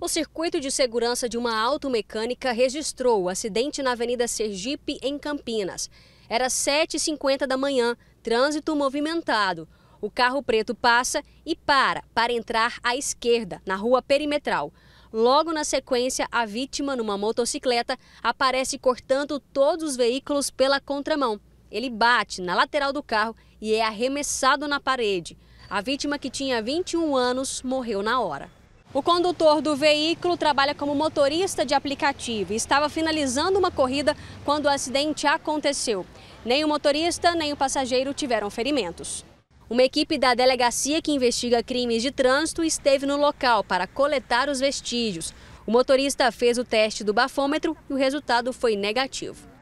O circuito de segurança de uma automecânica registrou o acidente na Avenida Sergipe, em Campinas. Era 7h50 da manhã, trânsito movimentado. O carro preto passa e para para entrar à esquerda, na rua perimetral. Logo na sequência, a vítima, numa motocicleta, aparece cortando todos os veículos pela contramão. Ele bate na lateral do carro e é arremessado na parede. A vítima, que tinha 21 anos, morreu na hora. O condutor do veículo trabalha como motorista de aplicativo e estava finalizando uma corrida quando o acidente aconteceu. Nem o motorista nem o passageiro tiveram ferimentos. Uma equipe da delegacia que investiga crimes de trânsito esteve no local para coletar os vestígios. O motorista fez o teste do bafômetro e o resultado foi negativo.